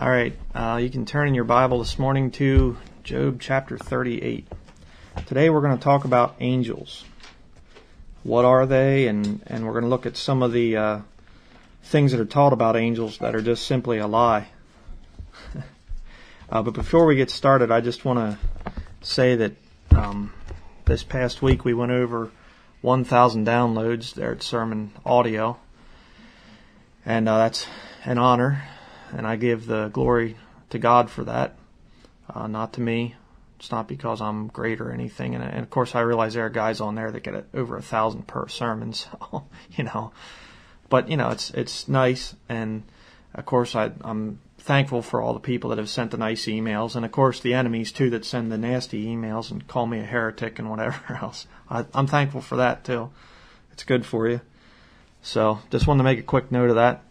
All right, uh, you can turn in your Bible this morning to Job chapter 38. Today we're going to talk about angels. What are they? And, and we're going to look at some of the uh, things that are taught about angels that are just simply a lie. uh, but before we get started, I just want to say that um, this past week we went over 1,000 downloads there at Sermon Audio. And uh, that's an honor and I give the glory to God for that, uh, not to me. It's not because I'm great or anything. And, and, of course, I realize there are guys on there that get over a thousand per sermon. So, you know, but you know, it's it's nice, and of course, I, I'm thankful for all the people that have sent the nice emails, and of course, the enemies too that send the nasty emails and call me a heretic and whatever else. I, I'm thankful for that too. It's good for you. So, just wanted to make a quick note of that.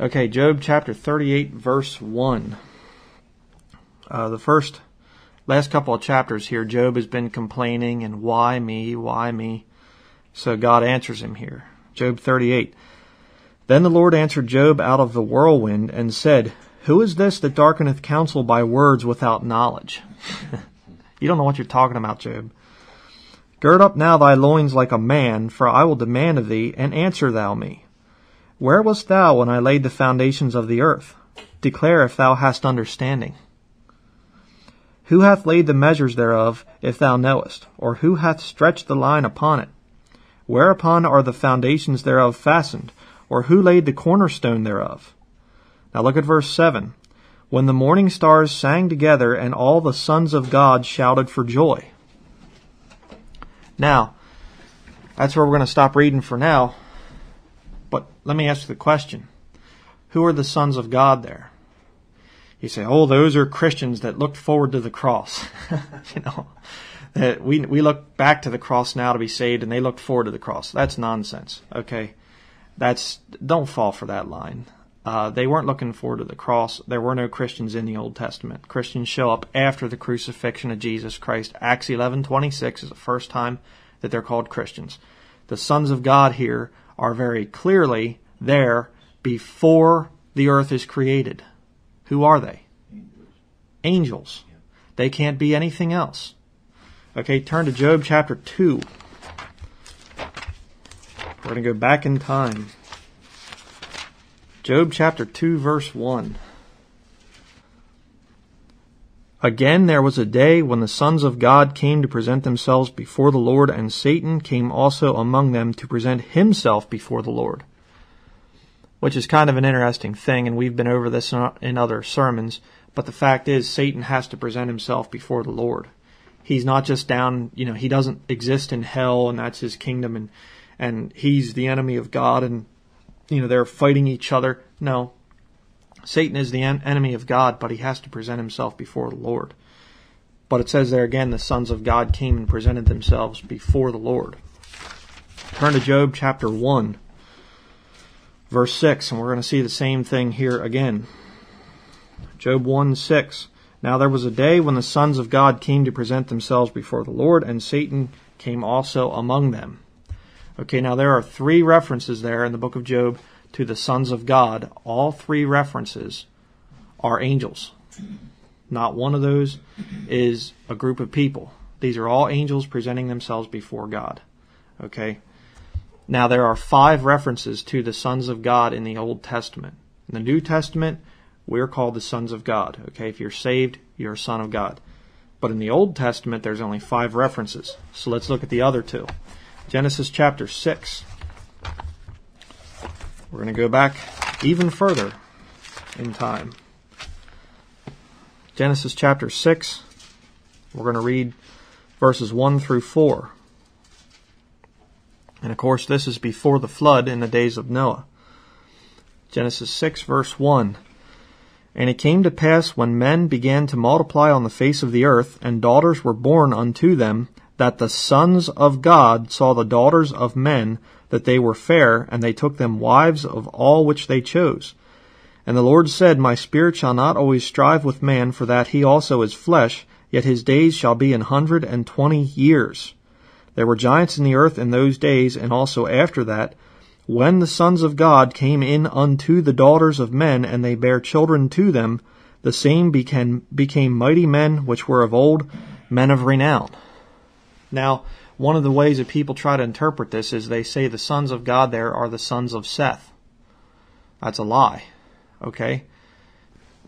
Okay, Job chapter 38, verse 1. Uh, the first, last couple of chapters here, Job has been complaining and why me, why me? So God answers him here. Job 38. Then the Lord answered Job out of the whirlwind and said, Who is this that darkeneth counsel by words without knowledge? you don't know what you're talking about, Job. Gird up now thy loins like a man, for I will demand of thee, and answer thou me. Where wast thou when I laid the foundations of the earth? Declare if thou hast understanding. Who hath laid the measures thereof, if thou knowest? Or who hath stretched the line upon it? Whereupon are the foundations thereof fastened? Or who laid the cornerstone thereof? Now look at verse 7. When the morning stars sang together, and all the sons of God shouted for joy. Now, that's where we're going to stop reading for now. But let me ask you the question Who are the sons of God there? You say, oh, those are Christians that looked forward to the cross. you know, that we, we look back to the cross now to be saved and they looked forward to the cross. That's nonsense. Okay. That's, don't fall for that line. Uh, they weren't looking forward to the cross. There were no Christians in the Old Testament. Christians show up after the crucifixion of Jesus Christ. Acts 11:26 is the first time that they're called Christians. The sons of God here are very clearly there before the earth is created. Who are they? Angels. Angels. They can't be anything else. Okay, turn to Job chapter 2. We're going to go back in time. Job chapter 2, verse 1. Again, there was a day when the sons of God came to present themselves before the Lord, and Satan came also among them to present himself before the Lord. Which is kind of an interesting thing, and we've been over this in other sermons, but the fact is, Satan has to present himself before the Lord. He's not just down, you know, he doesn't exist in hell, and that's his kingdom, and, and he's the enemy of God, and, you know, they're fighting each other. No, Satan is the en- enemy of God, but he has to present himself before the Lord. But it says there again, the sons of God came and presented themselves before the Lord. Turn to Job chapter 1, verse 6, and we're going to see the same thing here again. Job 1 6. Now there was a day when the sons of God came to present themselves before the Lord, and Satan came also among them. Okay, now there are three references there in the book of Job to the sons of God, all three references are angels. Not one of those is a group of people. These are all angels presenting themselves before God. Okay? Now, there are five references to the sons of God in the Old Testament. In the New Testament, we're called the sons of God. Okay? If you're saved, you're a son of God. But in the Old Testament, there's only five references. So let's look at the other two. Genesis chapter 6. We're going to go back even further in time. Genesis chapter 6, we're going to read verses 1 through 4. And of course, this is before the flood in the days of Noah. Genesis 6, verse 1. And it came to pass when men began to multiply on the face of the earth, and daughters were born unto them, that the sons of God saw the daughters of men that they were fair, and they took them wives of all which they chose. And the Lord said, My spirit shall not always strive with man, for that he also is flesh, yet his days shall be an hundred and twenty years. There were giants in the earth in those days, and also after that, when the sons of God came in unto the daughters of men, and they bare children to them, the same became, became mighty men which were of old, men of renown. Now, one of the ways that people try to interpret this is they say the sons of God there are the sons of Seth. That's a lie. Okay?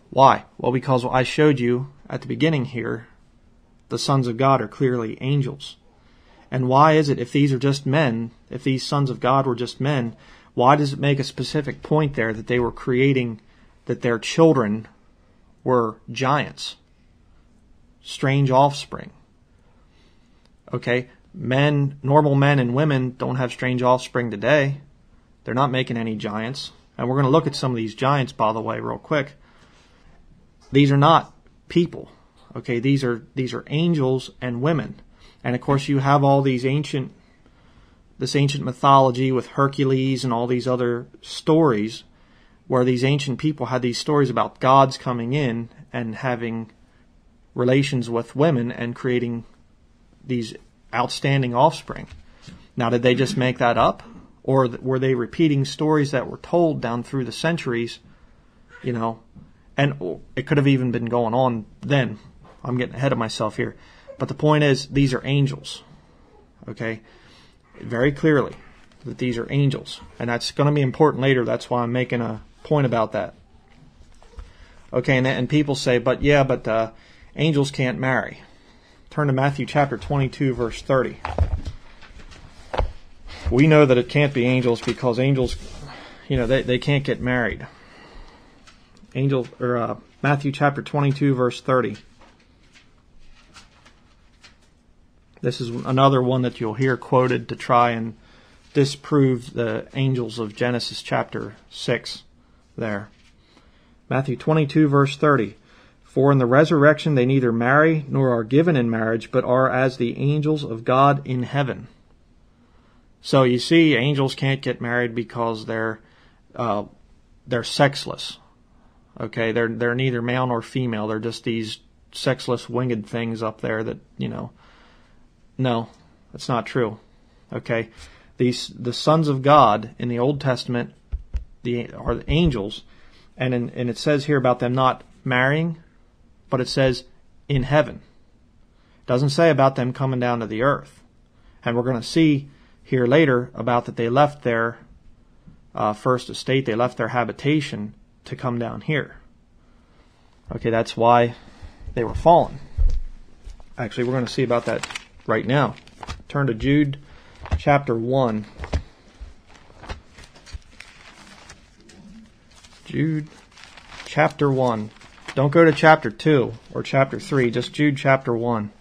Why? Well, because I showed you at the beginning here, the sons of God are clearly angels. And why is it, if these are just men, if these sons of God were just men, why does it make a specific point there that they were creating, that their children were giants? Strange offspring. Okay? Men, normal men and women don't have strange offspring today. They're not making any giants. And we're going to look at some of these giants, by the way, real quick. These are not people. Okay, these are these are angels and women. And of course you have all these ancient this ancient mythology with Hercules and all these other stories where these ancient people had these stories about gods coming in and having relations with women and creating these outstanding offspring. Now, did they just make that up? Or were they repeating stories that were told down through the centuries, you know, and it could have even been going on then. I'm getting ahead of myself here. But the point is, these are angels. Okay? Very clearly that these are angels. And that's going to be important later. That's why I'm making a point about that. Okay, and, and people say, but yeah, but uh, angels can't marry. Turn to Matthew chapter 22, verse 30. We know that it can't be angels because angels, you know, they, they can't get married. Angel or uh, Matthew chapter 22 verse 30. This is another one that you'll hear quoted to try and disprove the angels of Genesis chapter 6 there. Matthew 22 verse 30. For in the resurrection they neither marry nor are given in marriage, but are as the angels of God in heaven. So you see, angels can't get married because they're uh, they're sexless. Okay, they're they're neither male nor female. They're just these sexless winged things up there that you know. No, that's not true. Okay, these the sons of God in the Old Testament, the are the angels, and in, and it says here about them not marrying, but it says in heaven. It doesn't say about them coming down to the earth, and we're going to see here later about that they left their uh, first estate, they left their habitation to come down here. Okay, that's why they were fallen. Actually, we're going to see about that right now. Turn to Jude chapter 1. Jude chapter 1. Don't go to chapter 2 or chapter 3, just Jude chapter 1.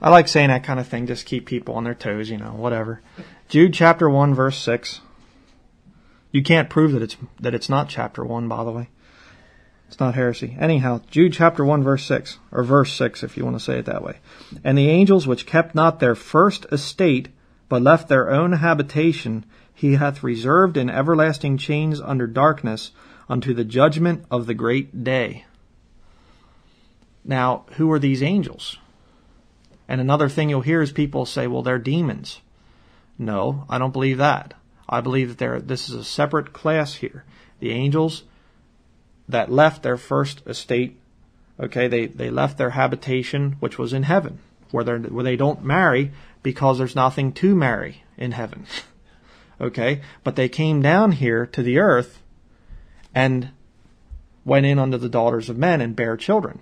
I like saying that kind of thing, just keep people on their toes, you know, whatever. Jude chapter 1 verse 6. You can't prove that it's that it's not chapter 1 by the way. It's not heresy. Anyhow, Jude chapter 1 verse 6 or verse 6 if you want to say it that way. And the angels which kept not their first estate but left their own habitation he hath reserved in everlasting chains under darkness unto the judgment of the great day. Now, who are these angels? And another thing you'll hear is people say, well, they're demons. No, I don't believe that. I believe that this is a separate class here. The angels that left their first estate, okay, they, they left their habitation, which was in heaven, where, they where they don't marry because there's nothing to marry in heaven. okay, but they came down here to the earth and went in unto the daughters of men and bare children.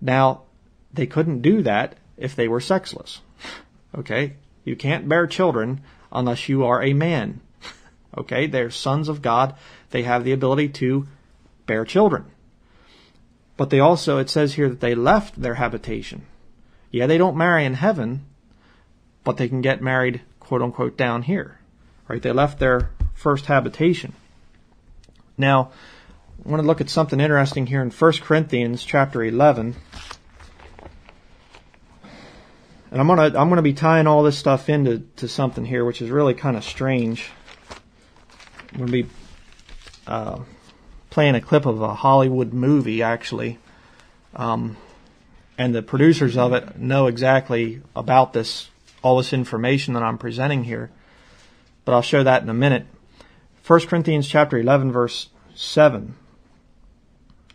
Now, they couldn't do that if they were sexless. Okay? You can't bear children unless you are a man. Okay, they're sons of God. They have the ability to bear children. But they also, it says here that they left their habitation. Yeah, they don't marry in heaven, but they can get married, quote unquote, down here. Right? They left their first habitation. Now, I want to look at something interesting here in 1 Corinthians chapter 11. And I'm gonna I'm gonna be tying all this stuff into to something here, which is really kind of strange. I'm gonna be uh, playing a clip of a Hollywood movie, actually, um, and the producers of it know exactly about this all this information that I'm presenting here. But I'll show that in a minute. 1 Corinthians chapter 11 verse 7.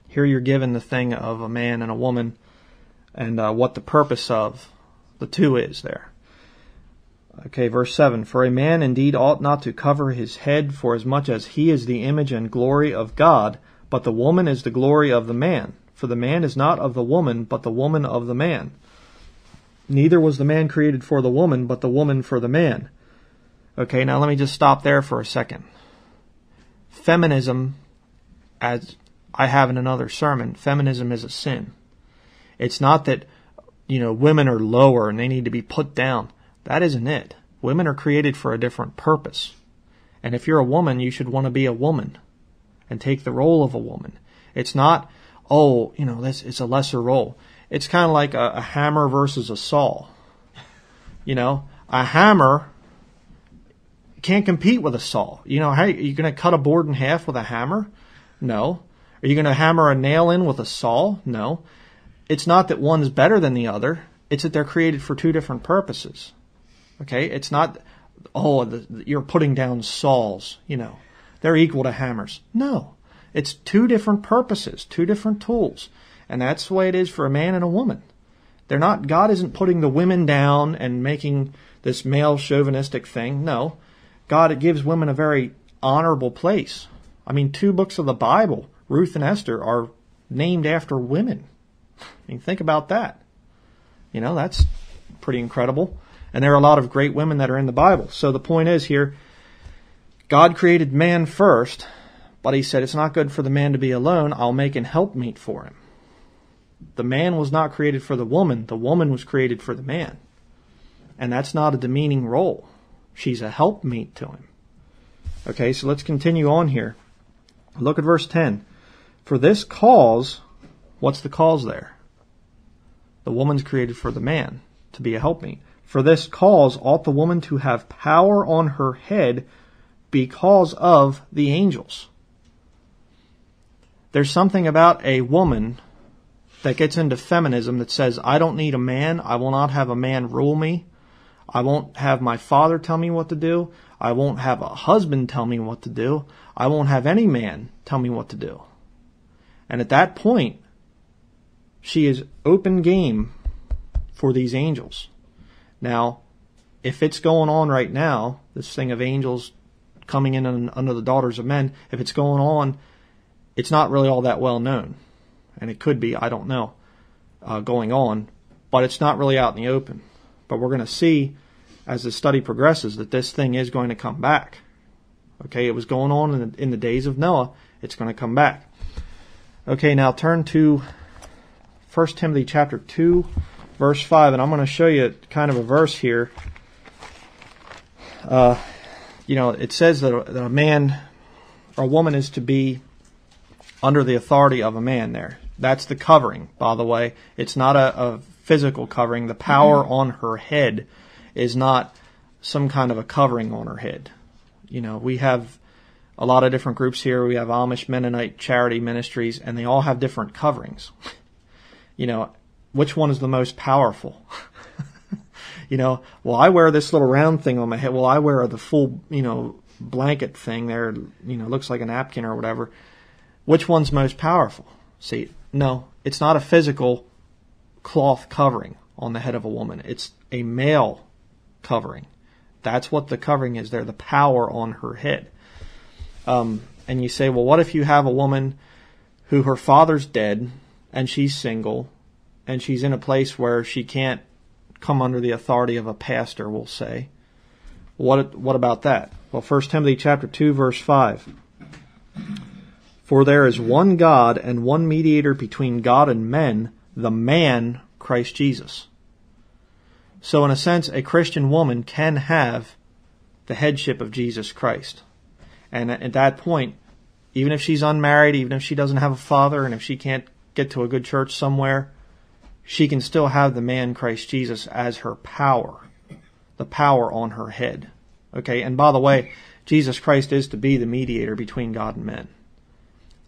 Here you're given the thing of a man and a woman and uh, what the purpose of the two is there. Okay, verse 7 For a man indeed ought not to cover his head, for as much as he is the image and glory of God, but the woman is the glory of the man. For the man is not of the woman, but the woman of the man. Neither was the man created for the woman, but the woman for the man. Okay, now let me just stop there for a second. Feminism, as I have in another sermon, feminism is a sin. It's not that, you know, women are lower and they need to be put down. That isn't it. Women are created for a different purpose. And if you're a woman, you should want to be a woman and take the role of a woman. It's not, oh, you know, this it's a lesser role. It's kind of like a, a hammer versus a saw. You know, a hammer can't compete with a saw. You know, hey, are you going to cut a board in half with a hammer? No. Are you going to hammer a nail in with a saw? No. It's not that one's better than the other. It's that they're created for two different purposes. Okay? It's not, oh, the, you're putting down saws, you know. They're equal to hammers. No. It's two different purposes, two different tools. And that's the way it is for a man and a woman. They're not, God isn't putting the women down and making this male chauvinistic thing. No. God it gives women a very honorable place. I mean, two books of the Bible, Ruth and Esther, are named after women. I mean, think about that. You know, that's pretty incredible. And there are a lot of great women that are in the Bible. So the point is here, God created man first, but he said it's not good for the man to be alone. I'll make an helpmeet for him. The man was not created for the woman. The woman was created for the man. And that's not a demeaning role. She's a helpmeet to him. Okay, so let's continue on here. Look at verse 10. For this cause, what's the cause there? The woman's created for the man to be a helpmeet. For this cause ought the woman to have power on her head because of the angels. There's something about a woman that gets into feminism that says, I don't need a man. I will not have a man rule me. I won't have my father tell me what to do. I won't have a husband tell me what to do. I won't have any man tell me what to do. And at that point, she is open game for these angels. Now, if it's going on right now, this thing of angels coming in under the daughters of men, if it's going on, it's not really all that well known. And it could be, I don't know, uh, going on, but it's not really out in the open. But we're going to see as the study progresses that this thing is going to come back. Okay, it was going on in the, in the days of Noah. It's going to come back. Okay, now turn to 1 Timothy chapter 2, verse 5, and I'm going to show you kind of a verse here. Uh, you know, it says that a, that a man or a woman is to be under the authority of a man there. That's the covering, by the way. It's not a, a physical covering. The power mm-hmm. on her head is not some kind of a covering on her head. You know, we have a lot of different groups here. We have Amish Mennonite charity ministries, and they all have different coverings. you know, which one is the most powerful? you know, well, I wear this little round thing on my head. Well, I wear the full, you know, blanket thing there, you know, looks like a napkin or whatever. Which one's most powerful? See, no, it's not a physical cloth covering on the head of a woman. It's a male covering. That's what the covering is there, the power on her head. Um, and you say, well, what if you have a woman who her father's dead and she's single and she's in a place where she can't come under the authority of a pastor, we'll say. What what about that? Well, 1 Timothy chapter 2 verse 5. For there is one God and one mediator between God and men, the man Christ Jesus. So in a sense, a Christian woman can have the headship of Jesus Christ. And at that point, even if she's unmarried, even if she doesn't have a father, and if she can't get to a good church somewhere, she can still have the man Christ Jesus as her power, the power on her head. Okay, and by the way, Jesus Christ is to be the mediator between God and men.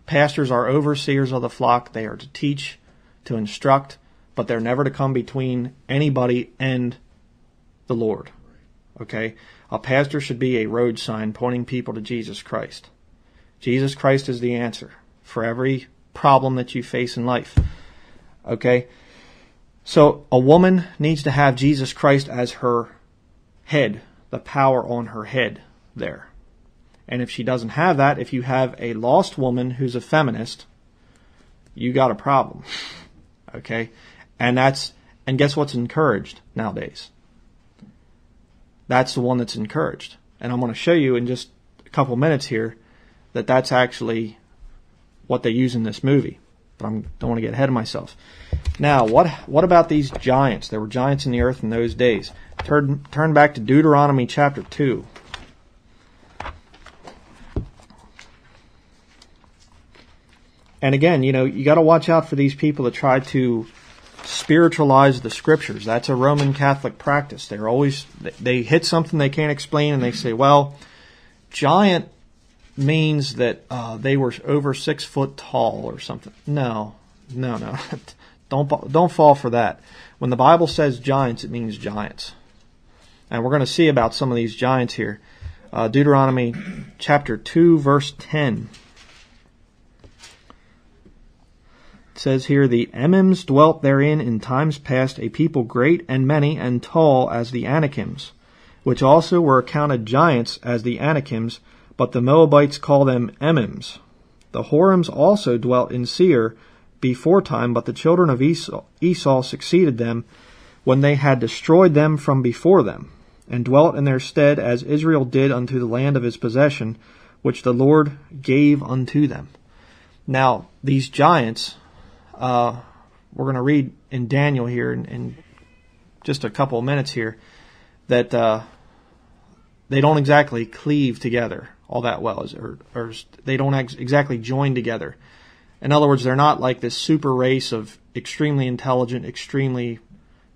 Pastors are overseers of the flock. They are to teach, to instruct, but they're never to come between anybody and the Lord. Okay? A pastor should be a road sign pointing people to Jesus Christ. Jesus Christ is the answer for every problem that you face in life. Okay? So a woman needs to have Jesus Christ as her head, the power on her head there. And if she doesn't have that, if you have a lost woman who's a feminist, you got a problem. Okay? And that's, and guess what's encouraged nowadays? That's the one that's encouraged. And I'm going to show you in just a couple minutes here that that's actually what they use in this movie. But I don't want to get ahead of myself. Now, what what about these giants? There were giants in the earth in those days. Turn turn back to Deuteronomy chapter two. And again, you know, you got to watch out for these people that try to spiritualize the scriptures. That's a Roman Catholic practice. They're always they hit something they can't explain, and they say, "Well, giant means that uh, they were over six foot tall or something." No, no, no. don't don't fall for that. When the Bible says giants, it means giants, and we're going to see about some of these giants here. Uh, Deuteronomy chapter two, verse ten. Says here, the Emims dwelt therein in times past a people great and many and tall as the Anakims, which also were accounted giants as the Anakims, but the Moabites call them Emims. The Horims also dwelt in Seir before time, but the children of Esau, Esau succeeded them when they had destroyed them from before them, and dwelt in their stead as Israel did unto the land of his possession, which the Lord gave unto them. Now, these giants uh, we're going to read in Daniel here in, in, just a couple of minutes here that uh, they don't exactly cleave together all that well, or, or they don't ex- exactly join together. In other words, they're not like this super race of extremely intelligent, extremely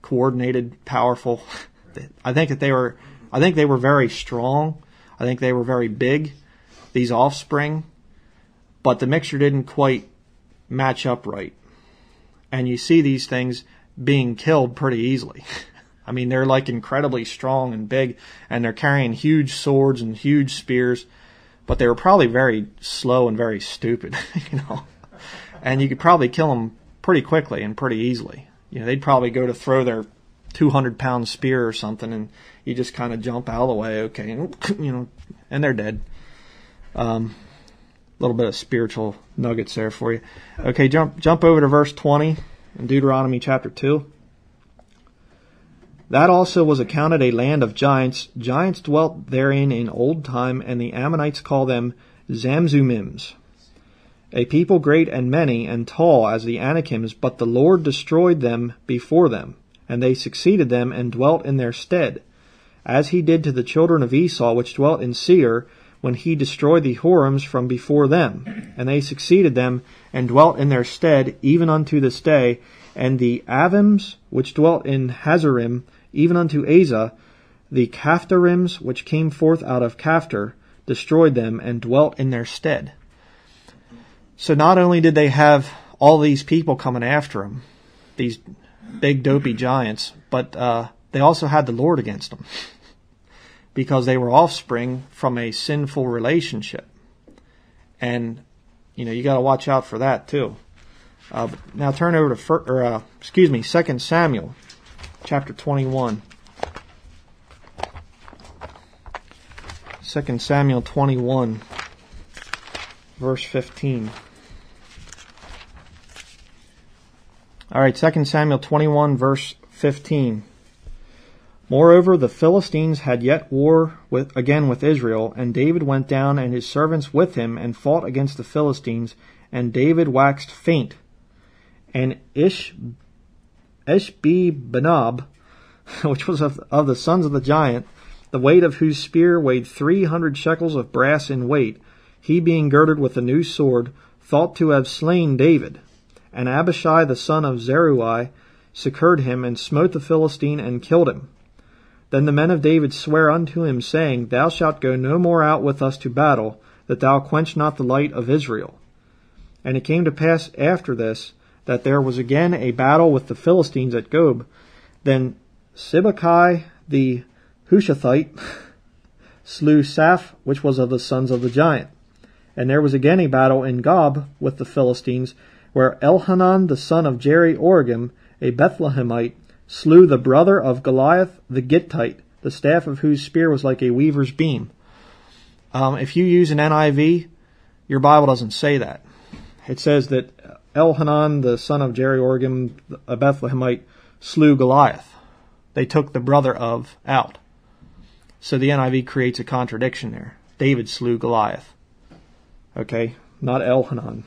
coordinated, powerful. I think that they were, I think they were very strong. I think they were very big, these offspring, but the mixture didn't quite match up right and you see these things being killed pretty easily. I mean, they're like incredibly strong and big, and they're carrying huge swords and huge spears, but they were probably very slow and very stupid, you know. And you could probably kill them pretty quickly and pretty easily. You know, they'd probably go to throw their 200 pound spear or something, and you just kind of jump out of the way, okay, you know, and they're dead. Um, little bit of spiritual nuggets there for you. Okay, jump jump over to verse 20 in Deuteronomy chapter 2. That also was accounted a land of giants. Giants dwelt therein in old time, and the Ammonites call them Zamzummims. A people great and many and tall as the Anakims, but the Lord destroyed them before them, and they succeeded them and dwelt in their stead, as he did to the children of Esau which dwelt in Seir, when he destroyed the Horims from before them, and they succeeded them, and dwelt in their stead, even unto this day. And the Avims, which dwelt in Hazerim, even unto Asa, the Caphtorims, which came forth out of Caphtor, destroyed them, and dwelt in their stead. So not only did they have all these people coming after them, these big dopey giants, but uh, they also had the Lord against them because they were offspring from a sinful relationship. And, you know, you got to watch out for that too. Uh, now turn over to, or, uh, excuse me, 2 Samuel chapter 21. 2 Samuel 21, verse 15. All right, 2 Samuel 21, verse 15. Moreover, the Philistines had yet war with, again with Israel, and David went down and his servants with him and fought against the Philistines, and David waxed faint. And Ish, Ishbi-benob, which was of, of the sons of the giant, the weight of whose spear weighed three hundred shekels of brass in weight, he being girded with a new sword, thought to have slain David. And Abishai the son of Zeruiah succored him, and smote the Philistine, and killed him. Then the men of David swear unto him, saying, Thou shalt go no more out with us to battle, that thou quench not the light of Israel. And it came to pass after this, that there was again a battle with the Philistines at Gob. Then Sibbecai the Hushathite slew Saph, which was of the sons of the giant. And there was again a battle in Gob with the Philistines, where Elhanan the son of Jaare-oregim, a Bethlehemite, slew the brother of Goliath the Gittite, the staff of whose spear was like a weaver's beam. Um, if you use an NIV, your Bible doesn't say that. It says that Elhanan, the son of Jaare-oregim, a Bethlehemite, slew Goliath. They took the brother of out. So the NIV creates a contradiction there. David slew Goliath. Okay, not Elhanan.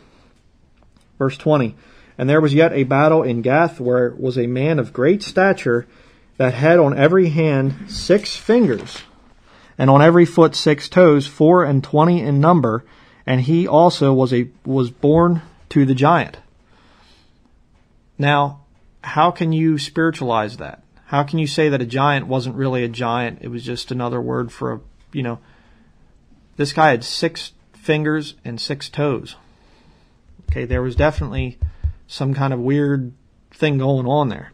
Verse 20. And there was yet a battle in Gath where was a man of great stature that had on every hand six fingers, and on every foot six toes, four and twenty in number, and he also was a was born to the giant. Now, how can you spiritualize that? How can you say that a giant wasn't really a giant? It was just another word for a, you know, this guy had six fingers and six toes. Okay, there was definitely some kind of weird thing going on there.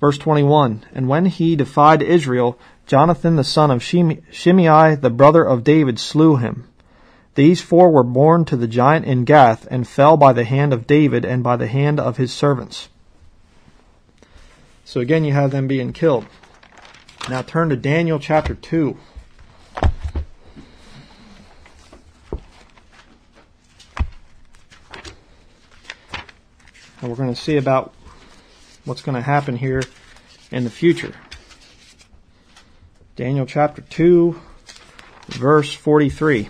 Verse 21 And when he defied Israel, Jonathan the son of Shimei, the brother of David, slew him. These four were born to the giant in Gath, and fell by the hand of David and by the hand of his servants. So again, you have them being killed. Now turn to Daniel chapter 2. And we're going to see about what's going to happen here in the future. Daniel chapter 2, verse 43.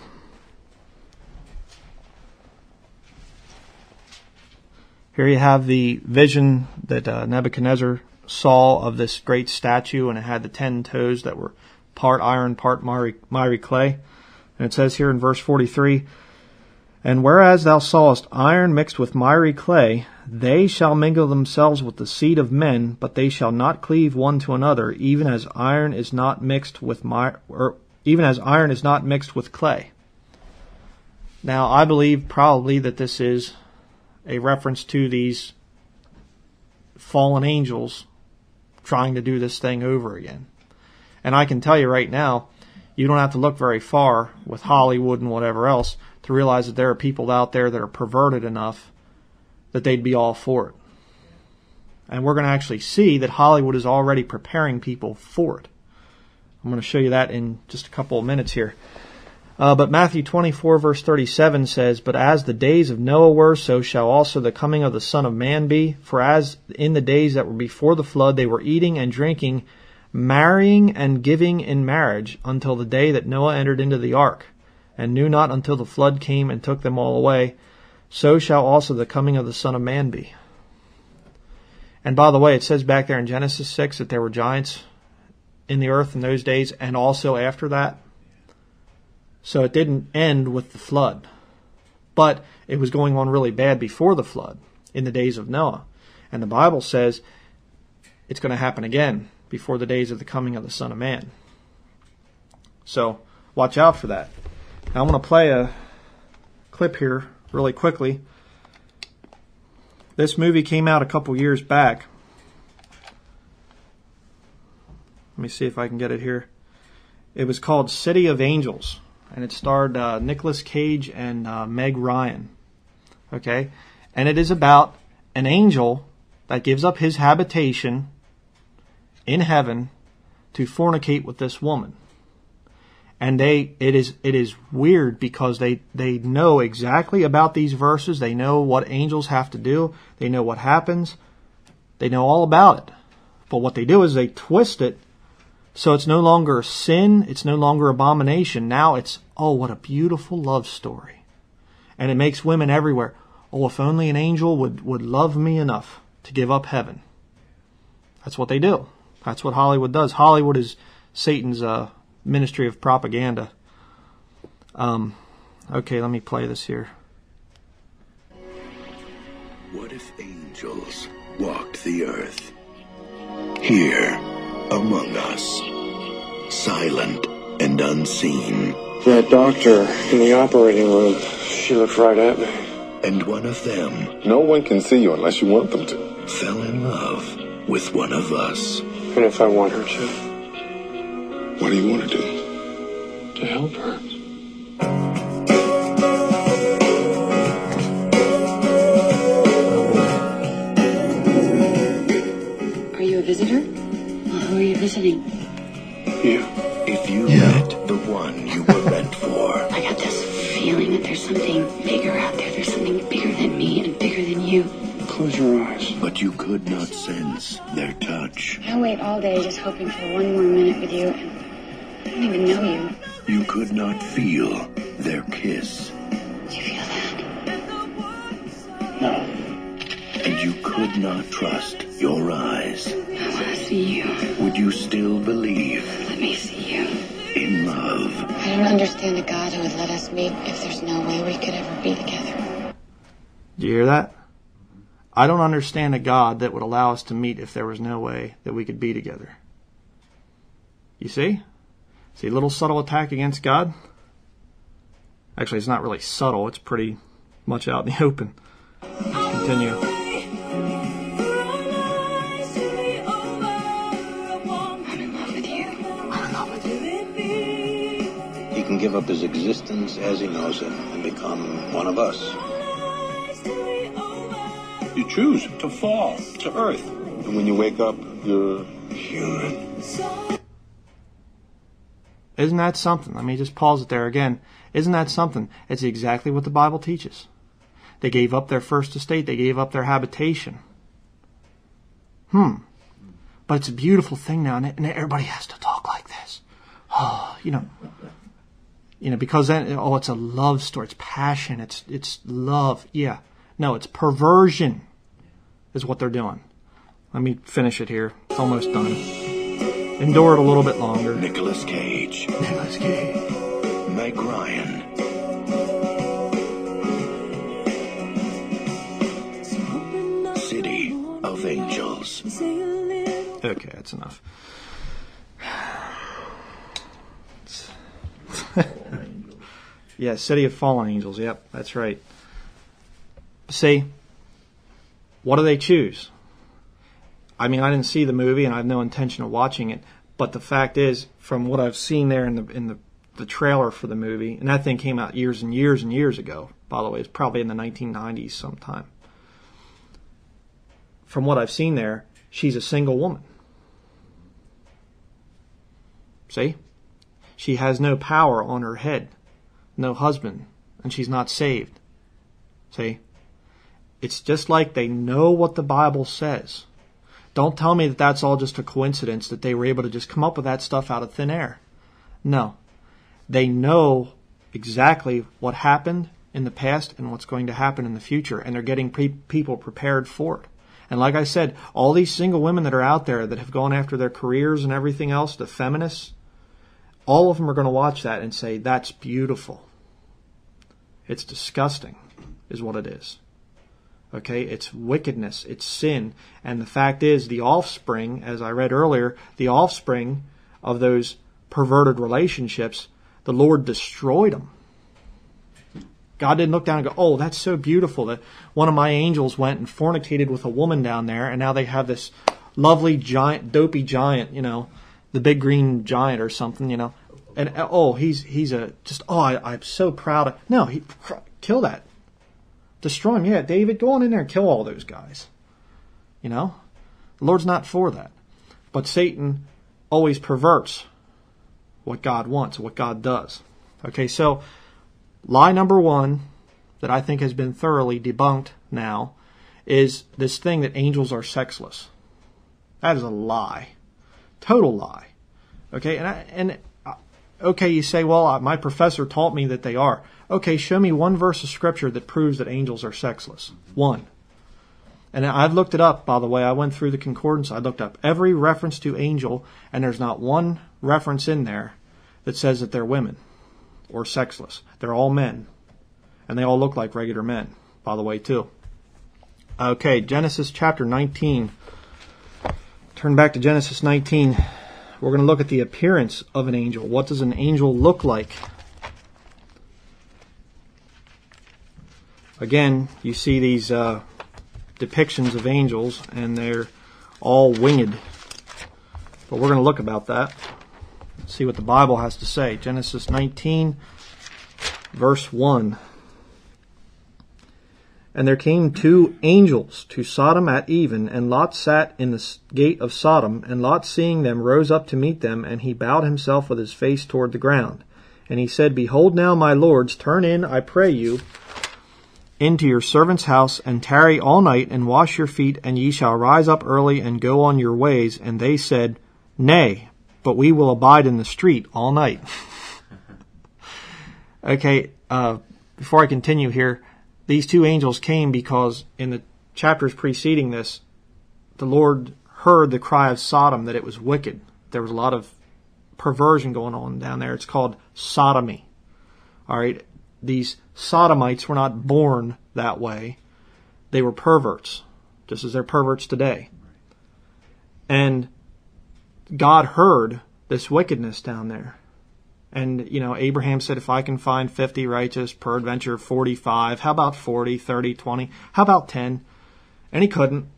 Here you have the vision that uh, Nebuchadnezzar saw of this great statue, and it had the ten toes that were part iron, part miry, miry clay. And it says here in verse 43 And whereas thou sawest iron mixed with miry clay, they shall mingle themselves with the seed of men, but they shall not cleave one to another, even as iron is not mixed with my, or even as iron is not mixed with clay. Now, I believe probably that this is a reference to these fallen angels trying to do this thing over again. And I can tell you right now, you don't have to look very far with Hollywood and whatever else to realize that there are people out there that are perverted enough that they'd be all for it. And we're going to actually see that Hollywood is already preparing people for it. I'm going to show you that in just a couple of minutes here. Uh, but Matthew 24 verse 37 says, But as the days of Noah were, so shall also the coming of the Son of Man be. For as in the days that were before the flood, they were eating and drinking, marrying and giving in marriage, until the day that Noah entered into the ark, and knew not until the flood came and took them all away, so shall also the coming of the Son of Man be. And by the way, it says back there in Genesis 6 that there were giants in the earth in those days, and also after that. So it didn't end with the flood. But it was going on really bad before the flood in the days of Noah. And the Bible says it's going to happen again before the days of the coming of the Son of Man. So watch out for that. I'm going to play a clip here really quickly. This movie came out a couple years back. Let me see if I can get it here. It was called City of Angels and it starred uh, Nicolas Cage and uh, Meg Ryan. Okay, and it is about an angel that gives up his habitation in heaven to fornicate with this woman. And they it is it is weird because they they know exactly about these verses. They know what angels have to do. They know what happens. They know all about it. But what they do is they twist it so it's no longer sin, it's no longer abomination. Now it's, oh, what a beautiful love story. And it makes women everywhere, oh, if only an angel would, would love me enough to give up heaven. That's what they do. That's what Hollywood does. Hollywood is Satan's uh, ministry of propaganda. Um, okay, let me play this here. What if angels walked the earth? Here among us, silent and unseen. That doctor in the operating room, she looked right at me. And one of them. No one can see you unless you want them to. Fell in love with one of us. And if I want her to? What do you want to do? To help her. Are you a visitor? Who are you visiting? You. If you yeah. met the one you were meant for. I got this feeling that there's something bigger out there. There's something bigger than me and bigger than you. Close your eyes. But you could not sense their touch. I wait all day just hoping for one more minute with you and I don't even know you. You could not feel their kiss. Do you feel that? No. And you could not trust your eyes. I want to see you. Would you still believe Let me see you. in love? I don't understand a God who would let us meet if there's no way we could ever be together. Do you hear that? I don't understand a God that would allow us to meet if there was no way that we could be together. You see? See, a little subtle attack against God? Actually, it's not really subtle, it's pretty much out in the open. Let's continue. Can give up his existence as he knows it and become one of us. You choose to fall to earth. And when you wake up, you're human. Isn't that something? Let me just pause it there again. Isn't that something? It's exactly what the Bible teaches. They gave up their first estate, they gave up their habitation. Hmm. But it's a beautiful thing now, and everybody has to talk like this. Oh, you know, you know, because then oh, it's a love story. It's passion. It's it's love. Yeah. No, it's perversion, is what they're doing. Let me finish it here. It's almost done. Endure it a little bit longer. Nicolas Cage, Nicolas Cage. Meg Ryan, City of Angels. Okay, that's enough. yeah, City of Fallen Angels. Yep, that's right. See, what do they choose? I mean, I didn't see the movie, and I have no intention of watching it. But the fact is, from what I've seen there in the in the the trailer for the movie, and that thing came out years and years and years ago. By the way, it's probably in the 1990s sometime. From what I've seen there, she's a single woman. See? She has no power on her head, no husband, and she's not saved. See? It's just like they know what the Bible says. Don't tell me that that's all just a coincidence that they were able to just come up with that stuff out of thin air. No. They know exactly what happened in the past and what's going to happen in the future, and they're getting pre- people prepared for it. And like I said, all these single women that are out there that have gone after their careers and everything else, the feminists, all of them are going to watch that and say, that's beautiful. It's disgusting, is what it is. Okay, it's wickedness, it's sin. And the fact is, the offspring, as I read earlier, the offspring of those perverted relationships, the Lord destroyed them. God didn't look down and go, oh, that's so beautiful that one of my angels went and fornicated with a woman down there, and now they have this lovely giant, dopey giant, you know, the big green giant or something, you know. And oh, he's he's a just oh, I, I'm so proud of. No, he kill that, destroy him. Yeah, David, go on in there and kill all those guys. You know, the Lord's not for that. But Satan always perverts what God wants, what God does. Okay, so lie number one that I think has been thoroughly debunked now is this thing that angels are sexless. That is a lie, total lie. Okay, and I, and okay, you say, well, my professor taught me that they are. Okay, show me one verse of scripture that proves that angels are sexless. One. And I've looked it up, by the way. I went through the concordance. I looked up every reference to angel, and there's not one reference in there that says that they're women or sexless. They're all men. And they all look like regular men, by the way, too. Okay, Genesis chapter 19. Turn back to Genesis 19. We're going to look at the appearance of an angel. What does an angel look like? Again, you see these uh, depictions of angels, and they're all winged. But we're going to look about that. See what the Bible has to say. Genesis 19, verse 1. And there came two angels to Sodom at even, and Lot sat in the gate of Sodom. And Lot, seeing them, rose up to meet them, and he bowed himself with his face toward the ground. And he said, Behold now, my lords, turn in, I pray you, into your servant's house, and tarry all night, and wash your feet, and ye shall rise up early, and go on your ways. And they said, Nay, but we will abide in the street all night. okay, uh, before I continue here, these two angels came because in the chapters preceding this, the Lord heard the cry of Sodom that it was wicked. There was a lot of perversion going on down there. It's called sodomy. All right. These sodomites were not born that way. They were perverts, just as they're perverts today. And God heard this wickedness down there. And, you know, Abraham said, if I can find 50 righteous, peradventure 45, how about 40, 30, 20? How about 10? And he couldn't.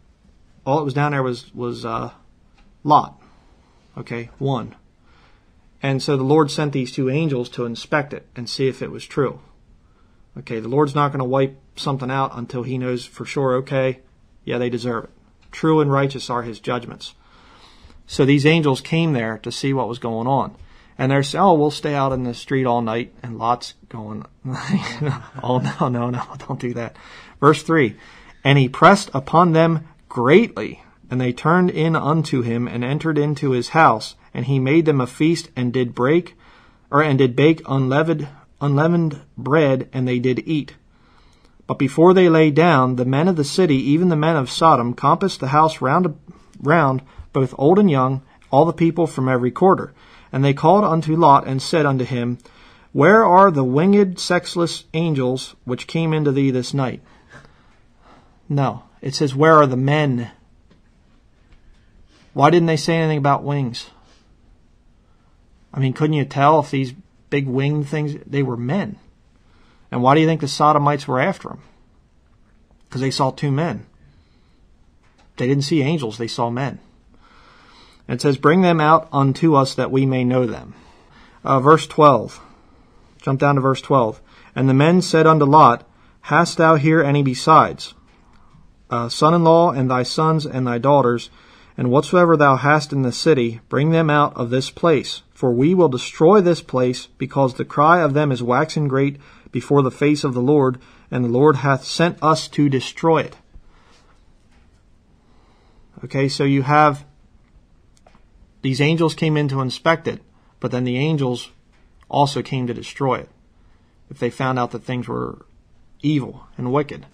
All that was down there was, was, uh, Lot. Okay, one. And so the Lord sent these two angels to inspect it and see if it was true. Okay, the Lord's not going to wipe something out until he knows for sure, okay, yeah, they deserve it. True and righteous are his judgments. So these angels came there to see what was going on. And they're saying, oh, we'll stay out in the street all night. And Lot's going, oh, no, no, no, don't do that. Verse 3 And he pressed upon them greatly, and they turned in unto him and entered into his house and he made them a feast and did break or and did bake unleavened unleavened bread and they did eat but before they lay down the men of the city even the men of sodom compassed the house round round both old and young all the people from every quarter and they called unto lot and said unto him where are the winged sexless angels which came into thee this night no it says where are the men why didn't they say anything about wings I mean, couldn't you tell if these big winged things, they were men? And why do you think the Sodomites were after them? Because they saw two men. They didn't see angels, they saw men. It says, Bring them out unto us that we may know them. Uh, verse 12. Jump down to verse 12. And the men said unto Lot, Hast thou here any besides? Uh, son in law, and thy sons, and thy daughters, and whatsoever thou hast in the city, bring them out of this place. For we will destroy this place, because the cry of them is waxen great before the face of the Lord, and the Lord hath sent us to destroy it. Okay, so you have these angels came in to inspect it, but then the angels also came to destroy it if they found out that things were evil and wicked.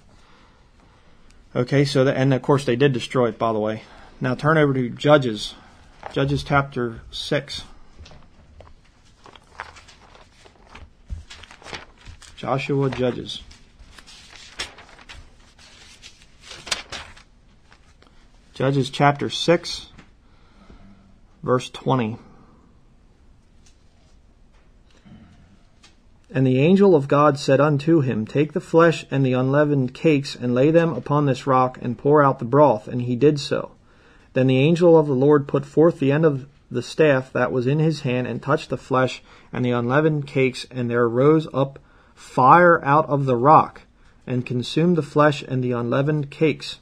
Okay, so that, and of course they did destroy it, by the way. Now turn over to Judges, Judges chapter 6. Joshua Judges. Judges chapter 6, verse 20. And the angel of God said unto him, Take the flesh and the unleavened cakes, and lay them upon this rock, and pour out the broth. And he did so. Then the angel of the Lord put forth the end of the staff that was in his hand, and touched the flesh and the unleavened cakes, and there rose up fire out of the rock, and consumed the flesh and the unleavened cakes.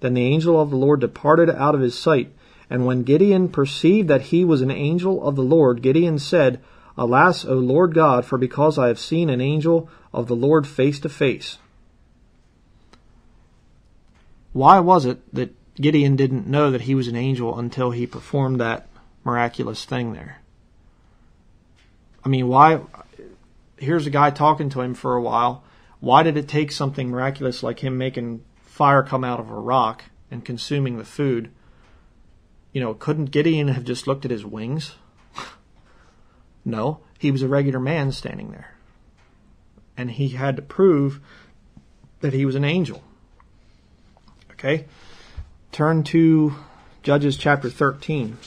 Then the angel of the Lord departed out of his sight. And when Gideon perceived that he was an angel of the Lord, Gideon said, Alas, O Lord God, for because I have seen an angel of the Lord face to face. Why was it that Gideon didn't know that he was an angel until he performed that miraculous thing there? I mean, why? here's a guy talking to him for a while. Why did it take something miraculous like him making fire come out of a rock and consuming the food? You know, couldn't Gideon have just looked at his wings? no, he was a regular man standing there. And he had to prove that he was an angel. Okay? Turn to Judges chapter 13.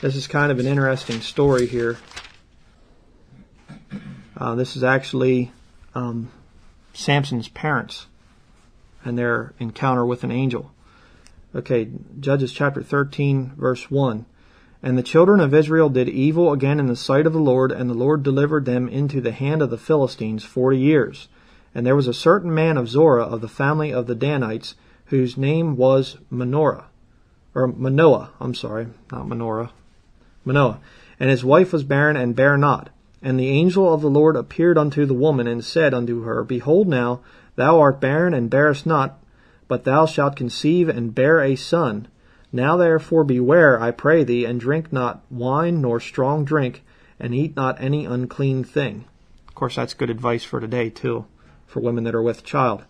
This is kind of an interesting story here. Uh, this is actually um, Samson's parents and their encounter with an angel. Okay, Judges chapter 13, verse 1. And the children of Israel did evil again in the sight of the Lord, and the Lord delivered them into the hand of the Philistines forty years. And there was a certain man of Zorah of the family of the Danites, whose name was Menorah, or Manoah, I'm sorry, not Menorah, Manoah. And his wife was barren and bare not. And the angel of the Lord appeared unto the woman and said unto her, Behold now, thou art barren and bearest not, but thou shalt conceive and bear a son. Now therefore beware, I pray thee, and drink not wine nor strong drink, and eat not any unclean thing. Of course, that's good advice for today, too, for women that are with child.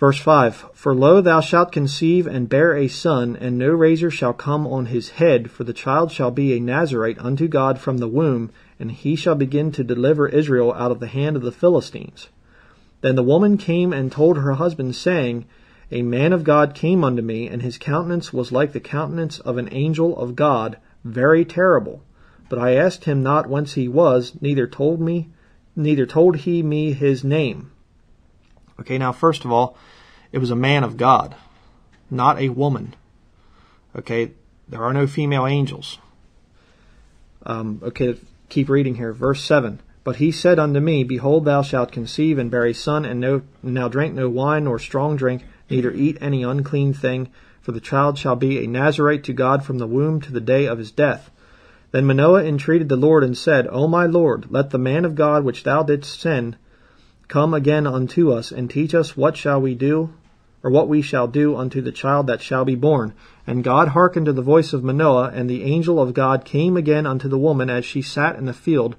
Verse 5 For lo, thou shalt conceive and bear a son, and no razor shall come on his head, for the child shall be a Nazarite unto God from the womb, and he shall begin to deliver Israel out of the hand of the Philistines. Then the woman came and told her husband, saying, A man of God came unto me, and his countenance was like the countenance of an angel of God, very terrible. But I asked him not whence he was, neither told me, neither told he me his name. Okay, now first of all, it was a man of God, not a woman. Okay, there are no female angels. Um, okay, keep reading here. Verse 7. But he said unto me, Behold, thou shalt conceive and bear a son, and no, now drink no wine nor strong drink, neither eat any unclean thing, for the child shall be a Nazarite to God from the womb to the day of his death. Then Manoah entreated the Lord and said, O my Lord, let the man of God which thou didst send come again unto us, and teach us what shall we do, or what we shall do unto the child that shall be born. And God hearkened to the voice of Manoah, and the angel of God came again unto the woman as she sat in the field,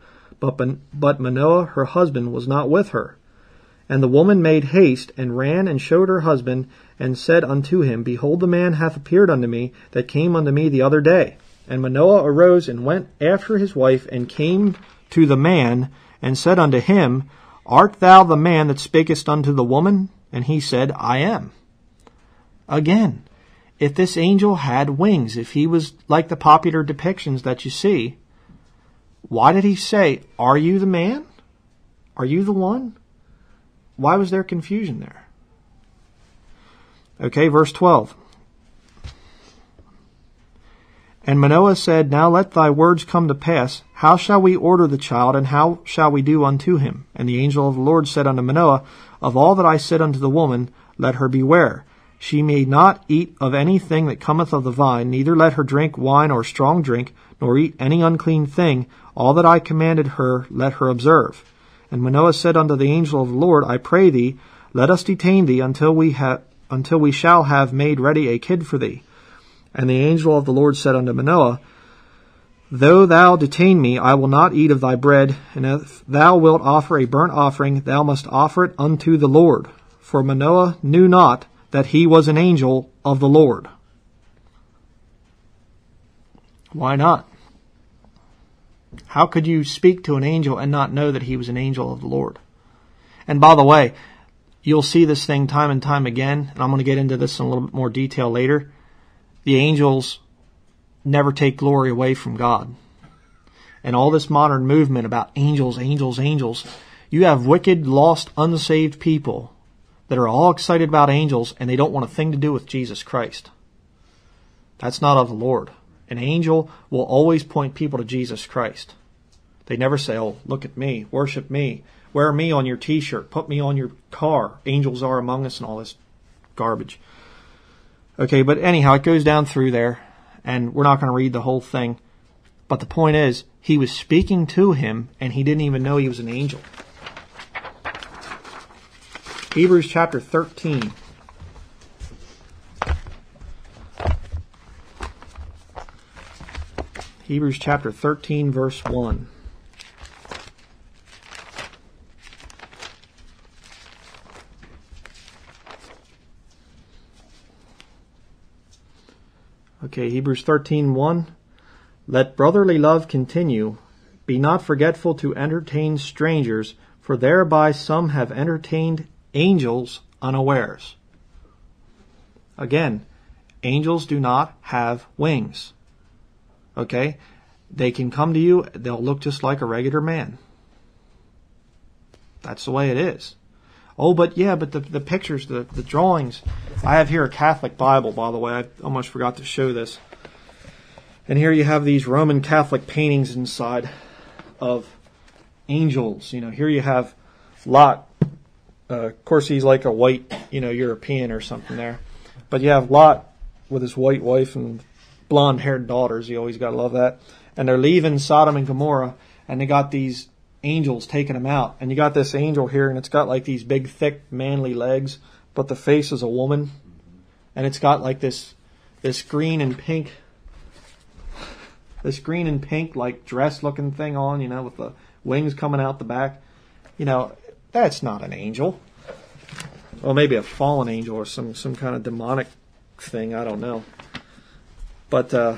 but, Manoah her husband was not with her. And the woman made haste, and ran and showed her husband, and said unto him, Behold, the man hath appeared unto me, that came unto me the other day. And Manoah arose and went after his wife, and came to the man, and said unto him, Art thou the man that spakest unto the woman? And he said, I am. Again, if this angel had wings, if he was like the popular depictions that you see, why did he say, Are you the man? Are you the one? Why was there confusion there? Okay, verse 12. And Manoah said, Now let thy words come to pass. How shall we order the child, and how shall we do unto him? And the angel of the Lord said unto Manoah, Of all that I said unto the woman, let her beware. She may not eat of anything that cometh of the vine, neither let her drink wine or strong drink, nor eat any unclean thing. All that I commanded her, let her observe. And Manoah said unto the angel of the Lord, I pray thee, let us detain thee until we have until we shall have made ready a kid for thee. And the angel of the Lord said unto Manoah, Though thou detain me, I will not eat of thy bread, and if thou wilt offer a burnt offering, thou must offer it unto the Lord. For Manoah knew not that he was an angel of the Lord. Why not? How could you speak to an angel and not know that he was an angel of the Lord? And by the way, you'll see this thing time and time again, and I'm going to get into this in a little bit more detail later. The angels never take glory away from God. And all this modern movement about angels, angels, angels, you have wicked, lost, unsaved people that are all excited about angels and they don't want a thing to do with Jesus Christ. That's not of the Lord. An angel will always point people to Jesus Christ. They never say, oh, look at me, worship me, wear me on your t-shirt, put me on your car, angels are among us and all this garbage. Okay, but anyhow, it goes down through there and we're not going to read the whole thing. But the point is, he was speaking to him and he didn't even know he was an angel. Hebrews chapter 13. Hebrews chapter 13, verse 1. Okay, Hebrews 13, 1. Let brotherly love continue. Be not forgetful to entertain strangers, for thereby some have entertained angels unawares. Again, angels do not have wings. Okay? They can come to you, they'll look just like a regular man. That's the way it is. Oh, but yeah, but the, the pictures, the, the drawings. I have here a Catholic Bible, by the way. I almost forgot to show this. And here you have these Roman Catholic paintings inside of angels. You know, here you have Lot. Uh, of course, he's like a white, you know, European or something there. But you have Lot with his white wife and blonde haired daughters. You always got to love that. and they're leaving Sodom and Gomorrah, and they got these angels taking them out. And you got this angel here, and it's got like these big, thick, manly legs, but the face is a woman, and it's got like this this green and pink this green and pink like dress looking thing on, you know, with the wings coming out the back. You know, that's not an angel. Well, maybe a fallen angel or some some kind of demonic thing. I don't know. But uh,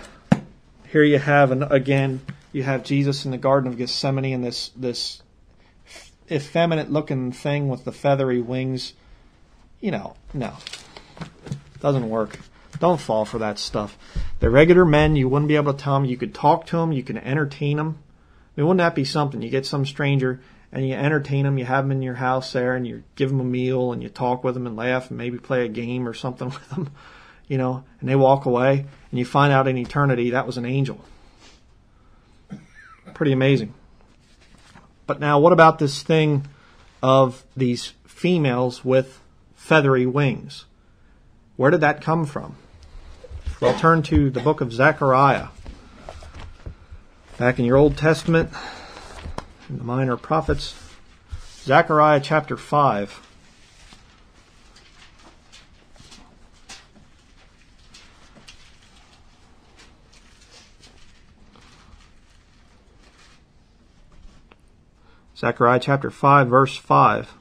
here you have, and again, you have Jesus in the Garden of Gethsemane and this this effeminate looking thing with the feathery wings. You know, no, doesn't work. Don't fall for that stuff. They're regular men. You wouldn't be able to tell them. You could talk to them. You can entertain them. I mean, wouldn't that be something? You get some stranger and you entertain them. You have them in your house there, and you give them a meal, and you talk with them and laugh, and maybe play a game or something with them, you know. And they walk away, and you find out in eternity that was an angel. Pretty amazing. But now, what about this thing of these females with feathery wings? Where did that come from? Well, turn to the book of Zechariah. Back in your Old Testament, in the minor prophets, Zechariah chapter 5. Zechariah chapter 5, verse 5.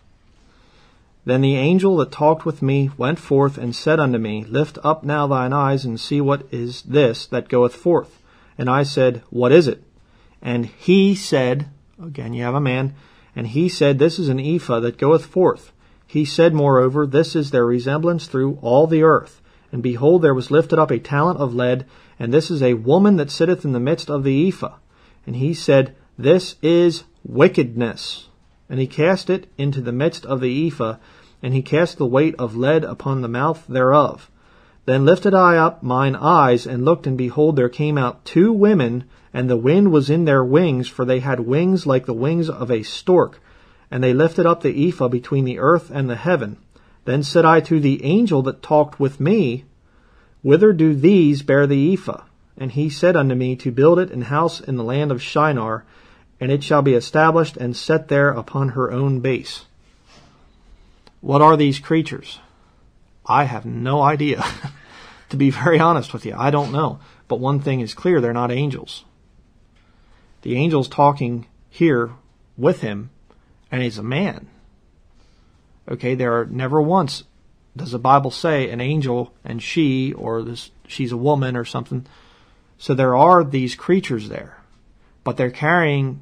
Then the angel that talked with me went forth and said unto me, Lift up now thine eyes and see what is this that goeth forth. And I said, What is it? And he said, Again, you have a man, and he said, This is an ephah that goeth forth. He said, moreover, This is their resemblance through all the earth. And behold, there was lifted up a talent of lead, and this is a woman that sitteth in the midst of the ephah. And he said, This is wickedness. And he cast it into the midst of the ephah, and he cast the weight of lead upon the mouth thereof. Then lifted I up mine eyes, and looked, and behold, there came out two women, and the wind was in their wings, for they had wings like the wings of a stork. And they lifted up the ephah between the earth and the heaven. Then said I to the angel that talked with me, Whither do these bear the ephah? And he said unto me, To build it an house in the land of Shinar, and it shall be established and set there upon her own base. What are these creatures? I have no idea. to be very honest with you, I don't know. But one thing is clear, they're not angels. The angel's talking here with him, and he's a man. Okay, there are never once does the Bible say an angel and she, or this, she's a woman or something. So there are these creatures there, but they're carrying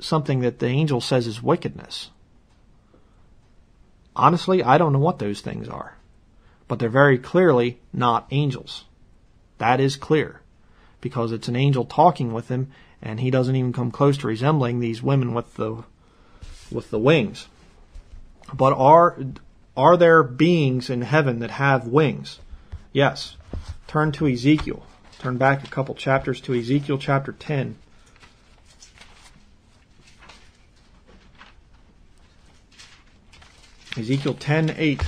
something that the angel says is wickedness. Honestly, I don't know what those things are, but they're very clearly not angels. That is clear because it's an angel talking with him and he doesn't even come close to resembling these women with the with the wings. But are are there beings in heaven that have wings? Yes. Turn to Ezekiel. Turn back a couple chapters to Ezekiel chapter 10. Ezekiel 10 8.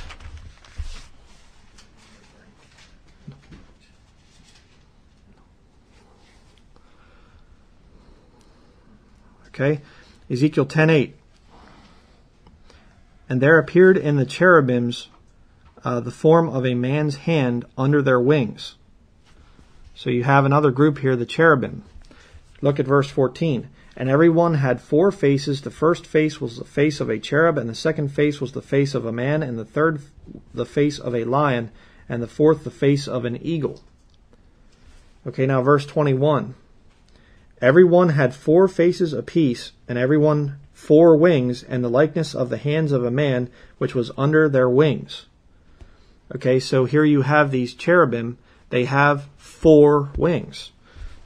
Okay? Ezekiel 10 8. And there appeared in the cherubims uh, the form of a man's hand under their wings. So you have another group here, the cherubim. Look at verse 14. And every one had four faces. The first face was the face of a cherub, and the second face was the face of a man, and the third the face of a lion, and the fourth the face of an eagle. Okay, now verse 21. Every one had four faces apiece, and every one four wings, and the likeness of the hands of a man, which was under their wings. Okay, so here you have these cherubim. They have four wings.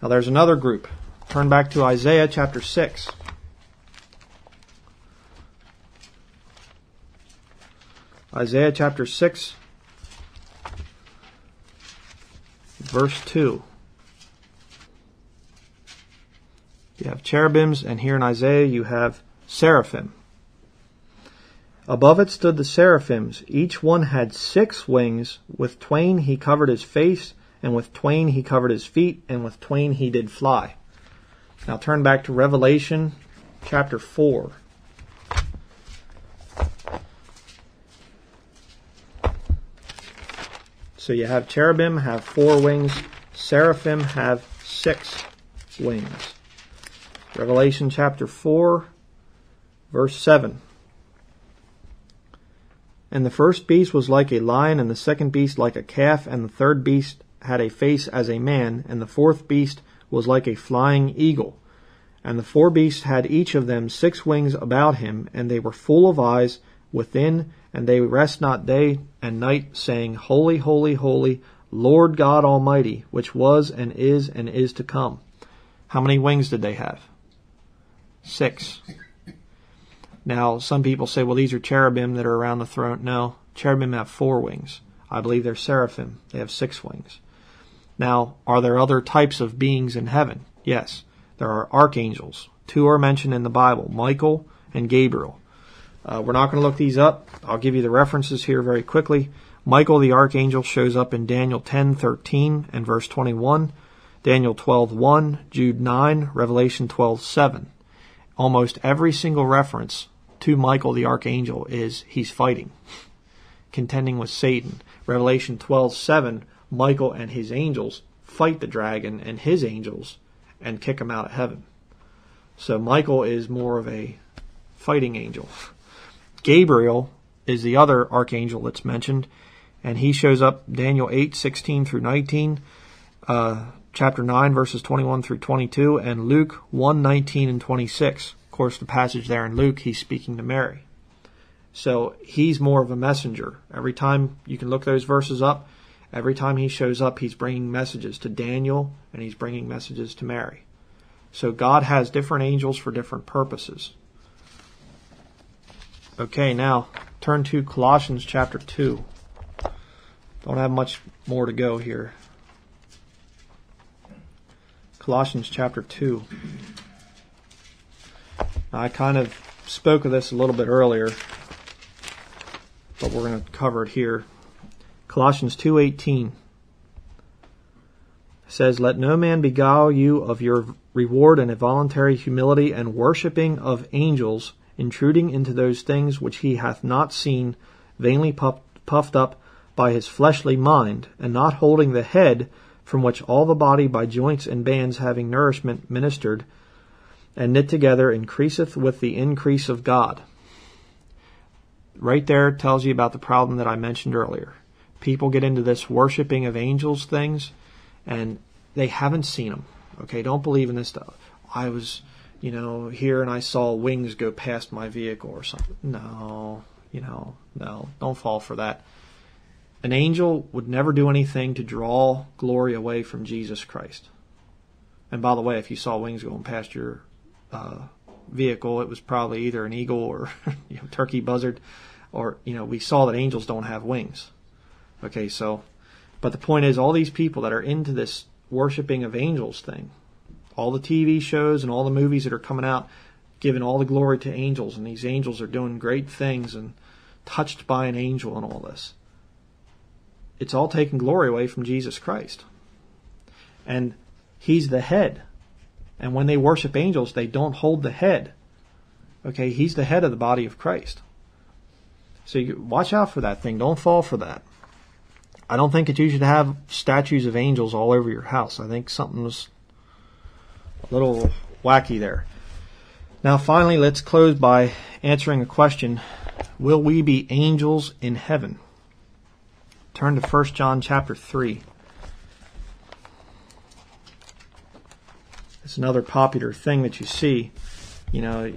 Now there's another group. Turn back to Isaiah chapter 6. Isaiah chapter 6, verse 2. You have cherubims, and here in Isaiah you have seraphim. Above it stood the seraphims. Each one had six wings. With twain he covered his face, and with twain he covered his feet, and with twain he did fly. Now turn back to Revelation chapter 4. So you have cherubim have four wings, seraphim have six wings. Revelation chapter 4, verse 7. And the first beast was like a lion, and the second beast like a calf, and the third beast had a face as a man, and the fourth beast was like a flying eagle. And the four beasts had each of them six wings about him, and they were full of eyes within, and they rest not day and night, saying, Holy, holy, holy, Lord God Almighty, which was and is and is to come. How many wings did they have? Six. Now, some people say, well, these are cherubim that are around the throne. No, cherubim have four wings. I believe they're seraphim. They have six wings. Now, are there other types of beings in heaven? Yes. There are archangels. Two are mentioned in the Bible, Michael and Gabriel. Uh, we're not going to look these up. I'll give you the references here very quickly. Michael the archangel shows up in Daniel 10:13 and verse 21, Daniel 12:1, Jude 9, Revelation 12:7. Almost every single reference to Michael the archangel is he's fighting, contending with Satan. Revelation 12:7, Michael and his angels fight the dragon and his angels and kick him out of heaven. So Michael is more of a fighting angel. Gabriel is the other archangel that's mentioned, and he shows up Daniel 8, 16 through 19, uh, chapter 9, verses 21 through 22, and Luke 1, 19 and 26. Of course, the passage there in Luke, he's speaking to Mary. So he's more of a messenger. Every time you can look those verses up, every time he shows up, he's bringing messages to Daniel and he's bringing messages to Mary. So God has different angels for different purposes. Okay, now turn to Colossians chapter 2. Don't have much more to go here. Colossians chapter 2. I kind of spoke of this a little bit earlier, but we're going to cover it here. Colossians 2:18 says, "Let no man beguile you of your reward in a voluntary humility and worshipping of angels, intruding into those things which he hath not seen, vainly puffed up by his fleshly mind, and not holding the head, from which all the body by joints and bands having nourishment ministered, and knit together, increaseth with the increase of God. Right there tells you about the problem that I mentioned earlier. People get into this worshiping of angels things, and they haven't seen them. Okay, don't believe in this stuff. I was you know, here and I saw wings go past my vehicle or something. No, you know, no, don't fall for that. An angel would never do anything to draw glory away from Jesus Christ. And by the way, if you saw wings going past your uh, vehicle, it was probably either an eagle or you know, turkey buzzard, or you know, we saw that angels don't have wings. Okay, so, but the point is, all these people that are into this worshiping of angels thing, all the TV shows and all the movies that are coming out giving all the glory to angels, and these angels are doing great things and touched by an angel and all this. It's all taking glory away from Jesus Christ. And He's the head. And when they worship angels, they don't hold the head. Okay, He's the head of the body of Christ. So you, watch out for that thing. Don't fall for that. I don't think that you should have statues of angels all over your house. I think something's a little wacky there. Now, finally, let's close by answering a question Will we be angels in heaven? Turn to 1 John chapter 3. It's another popular thing that you see. You know,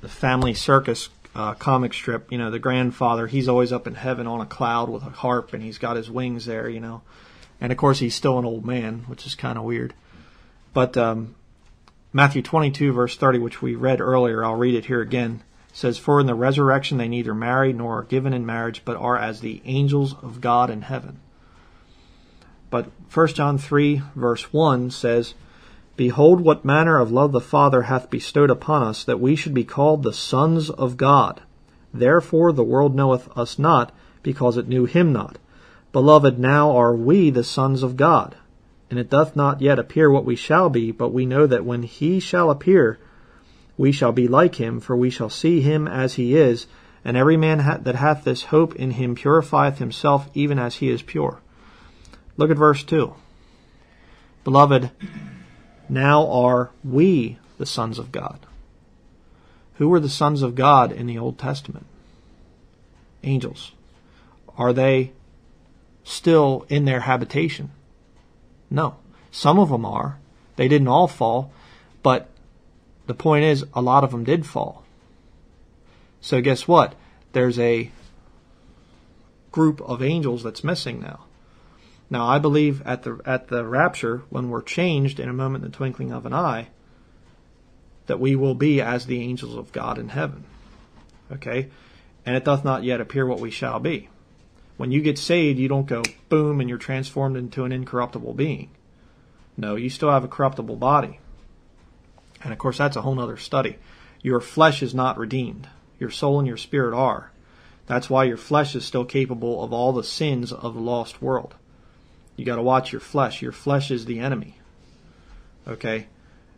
the family circus uh, comic strip, you know, the grandfather, he's always up in heaven on a cloud with a harp and he's got his wings there, you know. And of course, he's still an old man, which is kind of weird. But um, Matthew 22, verse 30, which we read earlier, I'll read it here again, says, For in the resurrection they neither marry nor are given in marriage, but are as the angels of God in heaven. But 1 John 3, verse 1 says, Behold, what manner of love the Father hath bestowed upon us, that we should be called the sons of God. Therefore the world knoweth us not, because it knew him not. Beloved, now are we the sons of God and it doth not yet appear what we shall be, but we know that when he shall appear, we shall be like him, for we shall see him as he is. And every man ha- that hath this hope in him purifieth himself even as he is pure. Look at verse 2. Beloved, now are we the sons of God. Who were the sons of God in the Old Testament? Angels. Are they still in their habitation? No. Some of them are. They didn't all fall, but the point is, a lot of them did fall. So guess what? There's a group of angels that's missing now. Now I believe at the at the rapture, when we're changed in a moment in the twinkling of an eye, that we will be as the angels of God in heaven. Okay? And it doth not yet appear what we shall be. When you get saved, you don't go boom and you're transformed into an incorruptible being. No, you still have a corruptible body. And of course, that's a whole other study. Your flesh is not redeemed. Your soul and your spirit are. That's why your flesh is still capable of all the sins of the lost world. You got to watch your flesh. Your flesh is the enemy. Okay?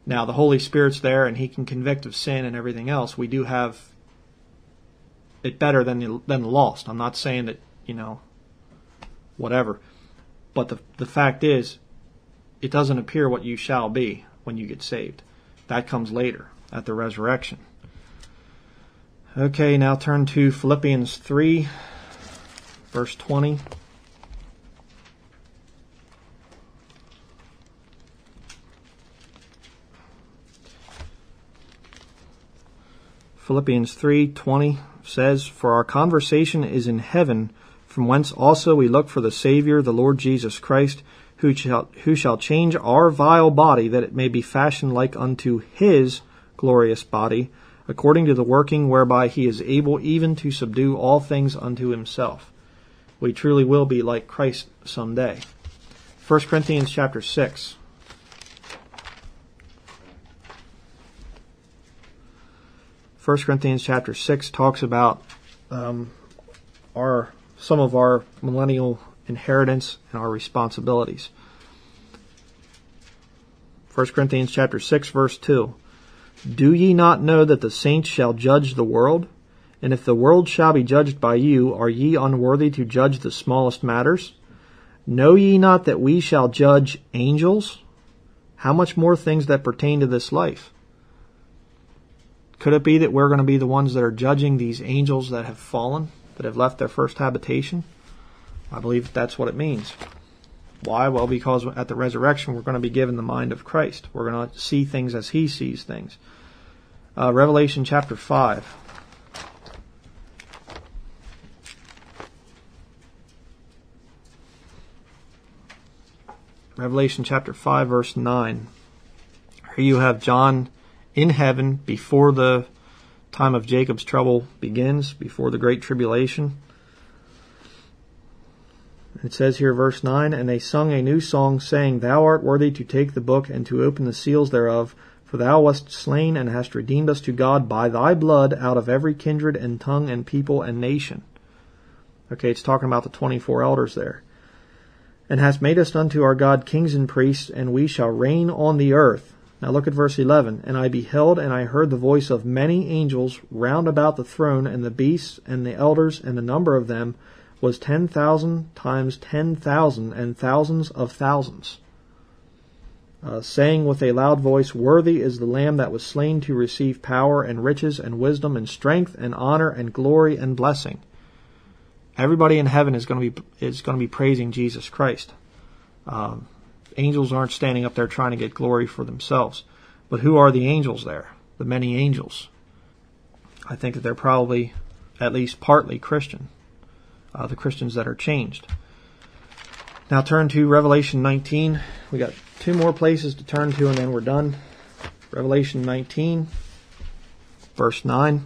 Now, the Holy Spirit's there and He can convict of sin and everything else. We do have it better than the, than the lost. I'm not saying that, you know, whatever. But the, the fact is, it doesn't appear what you shall be when you get saved. That comes later at the resurrection. Okay, now turn to Philippians 3, verse 20. Philippians 3:20 says, "For our conversation is in heaven, from whence also we look for the Savior, the Lord Jesus Christ, who shall, who shall change our vile body that it may be fashioned like unto his glorious body, according to the working whereby he is able even to subdue all things unto himself. We truly will be like Christ someday. 1 Corinthians chapter 6. First Corinthians chapter six talks about um, our some of our millennial inheritance and our responsibilities. 1 Corinthians chapter 6 verse 2. Do ye not know that the saints shall judge the world? And if the world shall be judged by you, are ye unworthy to judge the smallest matters? Know ye not that we shall judge angels? How much more things that pertain to this life? Could it be that we're going to be the ones that are judging these angels that have fallen, that have left their first habitation? I believe that's what it means. Why? Well, because at the resurrection, we're going to be given the mind of Christ. We're going to see things as He sees things. Uh, Revelation chapter 5. Revelation chapter 5, verse 9. Here you have John in heaven before the time of Jacob's trouble begins, before the great tribulation. It says here, verse 9, And they sung a new song, saying, Thou art worthy to take the book and to open the seals thereof, for thou wast slain and hast redeemed us to God by thy blood out of every kindred and tongue and people and nation. Okay, it's talking about the 24 elders there. And hast made us unto our God kings and priests, and we shall reign on the earth. Now look at verse 11. And I beheld and I heard the voice of many angels round about the throne and the beasts and the elders, and the number of them was 10,000 times 10,000 and thousands of thousands. Uh, saying with a loud voice, Worthy is the Lamb that was slain to receive power and riches and wisdom and strength and honor and glory and blessing. Everybody in heaven is going to be is going to be praising Jesus Christ. Um, angels aren't standing up there trying to get glory for themselves. But who are the angels there? The many angels. I think that they're probably at least partly Christian. Uh, the Christians that are changed. Now turn to Revelation 19. We got two more places to turn to and then we're done. Revelation 19, verse 9.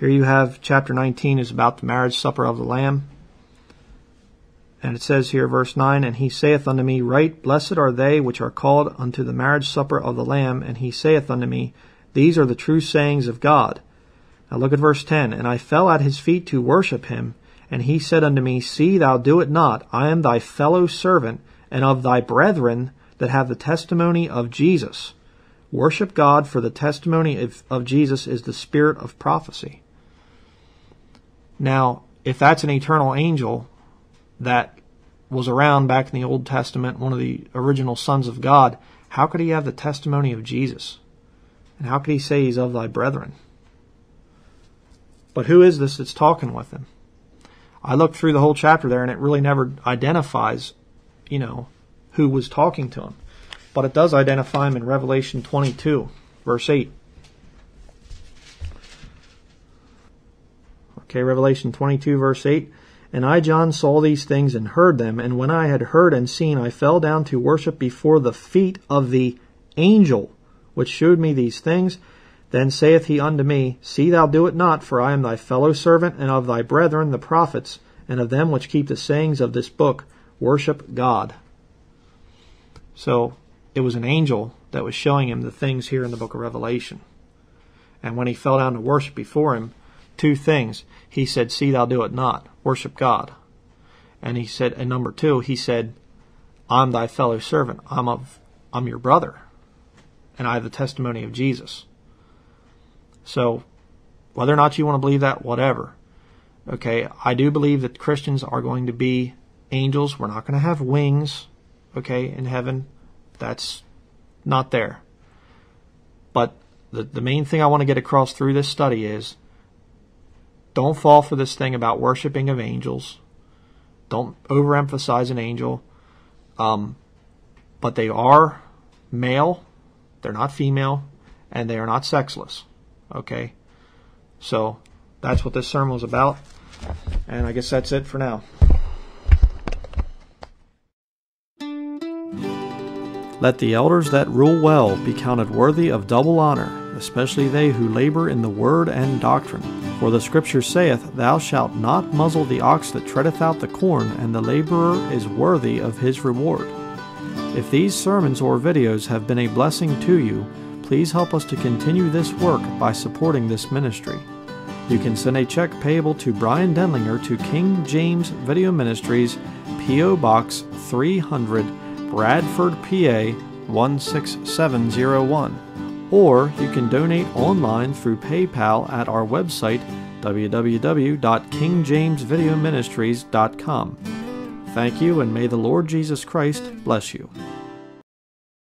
Here you have chapter 19 is about the marriage supper of the Lamb. And it says here, verse 9, And he saith unto me, Right, blessed are they which are called unto the marriage supper of the Lamb. And he saith unto me, These are the true sayings of God. Now look at verse 10. And I fell at his feet to worship him. And he said unto me, See thou do it not. I am thy fellow servant, and of thy brethren that have the testimony of Jesus. Worship God, for the testimony of, of Jesus is the spirit of prophecy. Now, if that's an eternal angel that was around back in the Old Testament, one of the original sons of God, how could he have the testimony of Jesus? And how could he say he's of thy brethren? But who is this that's talking with him? I looked through the whole chapter there and it really never identifies, you know, who was talking to him. But it does identify him in Revelation 22, verse 8. Okay, Revelation 22, verse 8. And I, John, saw these things and heard them, and when I had heard and seen, I fell down to worship before the feet of the angel which shewed me these things. Then saith he unto me, See thou do it not, for I am thy fellow servant, and of thy brethren the prophets, and of them which keep the sayings of this book. Worship God. So it was an angel that was showing him the things here in the book of Revelation. And when he fell down to worship before him, two things. He said, See thou do it not. Worship God. And he said, and number two, he said, I'm thy fellow servant. I'm of I'm your brother. And I have the testimony of Jesus. So whether or not you want to believe that, whatever. Okay, I do believe that Christians are going to be angels. We're not going to have wings, okay, in heaven. That's not there. But the, the main thing I want to get across through this study is don't fall for this thing about worshiping of angels. Don't overemphasize an angel. Um, but they are male, they're not female, and they are not sexless. Okay? So that's what this sermon was about. And I guess that's it for now. Let the elders that rule well be counted worthy of double honor, especially they who labor in the word and doctrine. For the Scripture saith, Thou shalt not muzzle the ox that treadeth out the corn, and the laborer is worthy of his reward. If these sermons or videos have been a blessing to you, please help us to continue this work by supporting this ministry. You can send a check payable to Bryan Denlinger to King James Video Ministries, P.O. Box 300, Bradford, PA 16701. Or you can donate online through PayPal at our website www.kingjamesvideoministries.com. Thank you, and may the Lord Jesus Christ bless you.